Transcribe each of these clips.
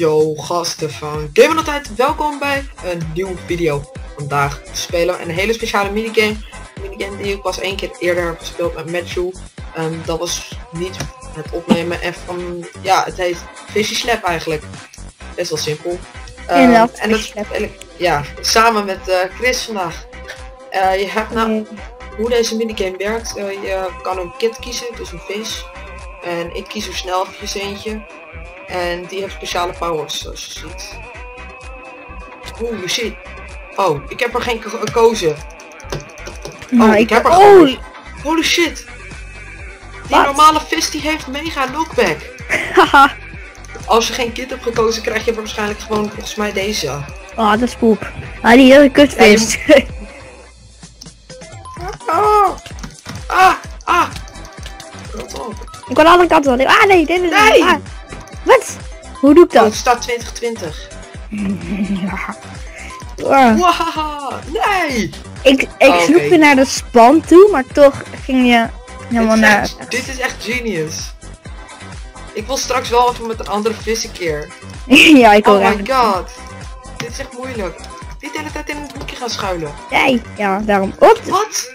Yo gasten van Game de Tijd, welkom bij een nieuwe video. Vandaag spelen we een hele speciale minigame. Een minigame die ik pas één keer eerder heb gespeeld met Matthew. En dat was niet het opnemen en van, ja het heet Fishy Slap eigenlijk. Best wel simpel. Inderdaad, en dat ja, samen met eh, Chris vandaag. Eh, je hebt nou, hoe deze minigame werkt, eh, je kan een kit kiezen, dus een vis. En ik kies er snel eventjes eentje. En die heeft speciale powers, zoals je ziet. Oeh, shit. Oh, ik heb er geen geko- gekozen. Oh, ik heb er oh, gekozen. Holy shit. Die normale vis die heeft mega knockback. Als je geen kit hebt gekozen, krijg je waarschijnlijk gewoon volgens mij deze. Oh, dat is poep. Ah, die hele kutvis. Ah! ik kan alle kanten wel. Ah, nee, dit is... Nee! Ah. Wat? Hoe doe ik Oh, het dat? staat 2020. Ja. Ah. Wow, nee! Ik, ik Oh, sloeg weer naar de span toe, maar toch ging je helemaal dit, naar... echt, dit is echt genius. Ik wil straks wel even met een andere vis een keer. ja, ik Oh ook my eigenlijk. god. Dit is echt moeilijk. Niet de hele tijd in het hoekje gaan schuilen. Nee, ja, daarom. Op. Wat?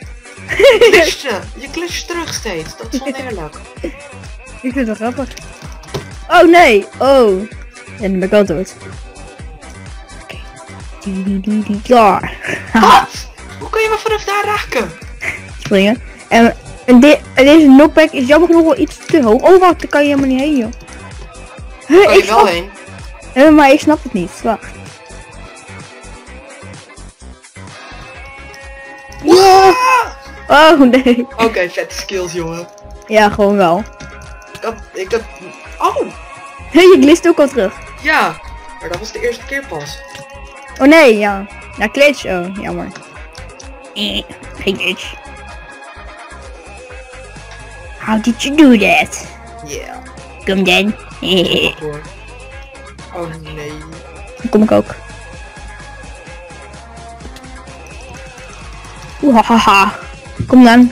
Je glitchte. Je glitcht terug steeds. Dat is oneerlijk. Ik vind het grappig. Oh nee, oh. En dan ben ik al dood. Haha, Wat? Hoe kun je me vanaf daar raken? springen. En, en, de, en deze knockback is jammer genoeg wel iets te hoog. Oh wacht, daar kan je helemaal niet heen joh. Huh, Kan ik je wel snap, heen? Maar ik snap het niet. Wacht. Oh nee. Oké, vette skills jongen. Ja, gewoon wel. Ik had, ik had... Oh! je glist ook al terug. Ja. Maar dat was de eerste keer pas. Oh nee, ja. Ja, glitch. Oh, jammer. Eh, geen glitch. How did you do that? Yeah. Kom dan. Oh nee. Dan kom ik ook. Oeh, haha. Kom dan.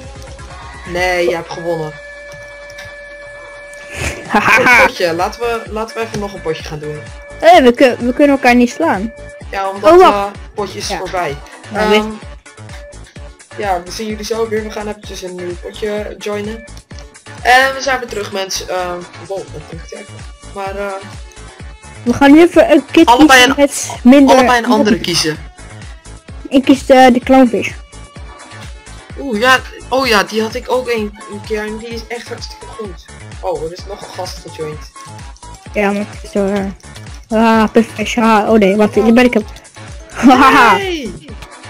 Nee, je hebt gewonnen. Een potje. Laten we, laten we even nog een potje gaan doen. Eh, we, kun- we kunnen elkaar niet slaan. Ja, omdat Oh, het wacht. potje is Ja. voorbij. Nou, Ehm, ja, we zien jullie zo weer. We gaan eventjes een nieuw potje joinen. En we zijn weer terug mensen. Ehm wow, dat. Maar eh, We gaan nu even een kit Allebei kiezen een- met minder... allebei een andere kiezen. Ik kies de, de clownfish. Oeh, ja. Oh ja, die had ik ook een, een keer en die is echt hartstikke goed. Oh, er is nog een gast gejoind. Ja, maar het is zo... eh, Ah, perfect. Ah, oh nee, wacht, hier ben ik hem. Nee!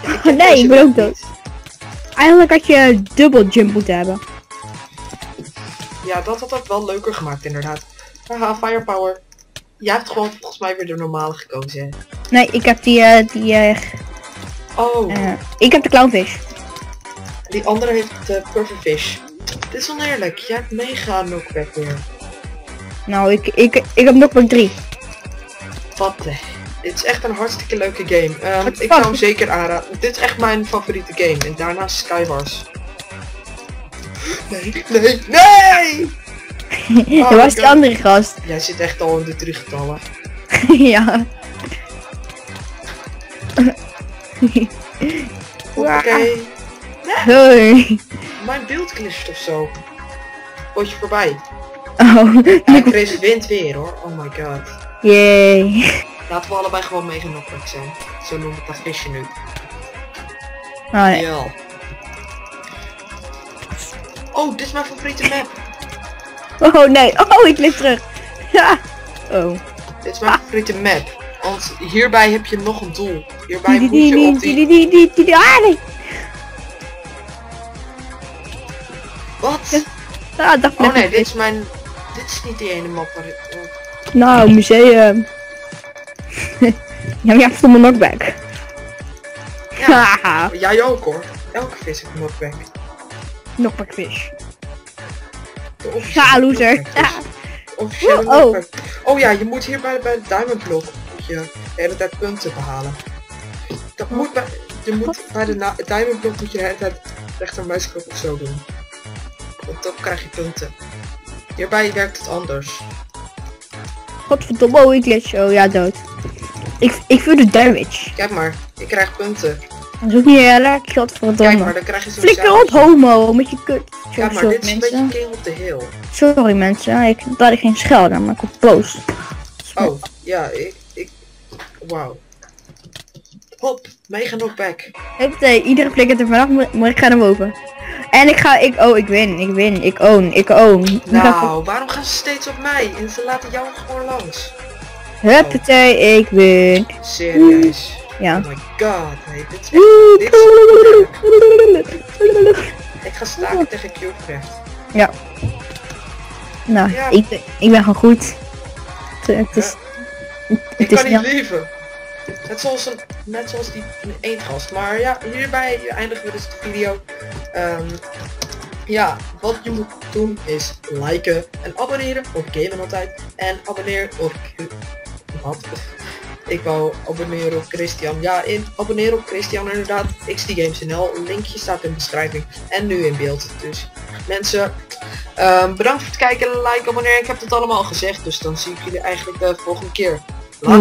Ja, ik Nee, ik ben ook dood. Eigenlijk had je dubbel jump moeten hebben. Ja, dat had het wel leuker gemaakt inderdaad. Haha, firepower. Jij hebt gewoon volgens mij weer de normale gekozen. Nee, ik heb die, eh, die, eh, Oh, ik heb de clownfish. Die andere heeft de perfect fish. Dit is oneerlijk. Jij hebt mega knockback weer. Nou, ik, ik, ik heb nog maar drie. Wat de... Dit is echt een hartstikke leuke game. The ik zou hem zeker aanraden. Dit is echt mijn favoriete game. En daarna Skywars. Nee, nee, nee! Oh Dat was die andere gast. Jij zit echt al in de driegetallen. ja. Oké. Hoi. Mijn beeld glitcht of zo. Potje voorbij. Oh, Ja, Chris wint weer hoor. Oh my god. yay. Laten we allebei gewoon knockback zijn. Zo noem ik dat visje nu. Oh, nee. Ja. Oh, dit is mijn favoriete map. oh nee, oh ik leef terug. Ja. Oh. Dit is mijn favoriete map. Want hierbij heb je nog een doel. Hierbij moet je op die, ah nee. Wat? Ah, dat Oh nee, dit is mijn... Dit is niet die ene map waar ik... oh. Nou, museum. ja, maar hebt stomme knockback. Ja, jij ook hoor. Elke vis heeft een knockback. Knockback. De officiële Ja, loser. Ja. vis. De officiële Oh, oh. Oh ja, je moet hier bij, bij het diamond block moet je de hele tijd punten behalen. Dat moet bij, je moet bij de diamond block moet je de hele tijd rechtermuisknop of zo doen. Want dan krijg je punten. Hierbij werkt het anders. godverdomme, oh ik glitch. Oh ja, dood. Ik, ik voel de damage. Kijk maar, ik krijg punten. Dat is ook niet eerlijk, Kijk maar, godverdomme. dan krijg je zo'n Flikker op, homo, met je kut. Ja, maar Sorry, dit is een beetje king op de hill. Sorry mensen, ik dat ik geen schelden, maar ik word boos. Oh, ja, ik... ik Wauw. Hop, mega knockback. Huppatee, iedere flikker er vanaf, maar ik ga naar boven. En ik ga, ik, oh ik win, ik win, ik own, ik own. Nou, waarom gaan ze steeds op mij? En ze laten jou gewoon langs. Huppatee, ik win. Serieus. Ja. Oh my god, dit is echt... Dit is Ik ga staken tegen Q-gevecht. Nou, Ja. ik, ik ben gewoon goed. Het, het is, Ik het is kan niet leven. Net zoals, net zoals die eendgast. Maar ja, hierbij eindigen we dus de video. Ehm, ja, wat je moet doen is liken en abonneren op Gamen Altijd. En abonneer op... Wat? Ik wou abonneren op Christian. Ja, in, abonneer op Christian inderdaad. XD Games NL. Linkje staat in de beschrijving. En nu in beeld. Dus mensen, ehm, bedankt voor het kijken, liken, abonneren. Ik heb het allemaal gezegd. Dus dan zie ik jullie eigenlijk de volgende keer. Later.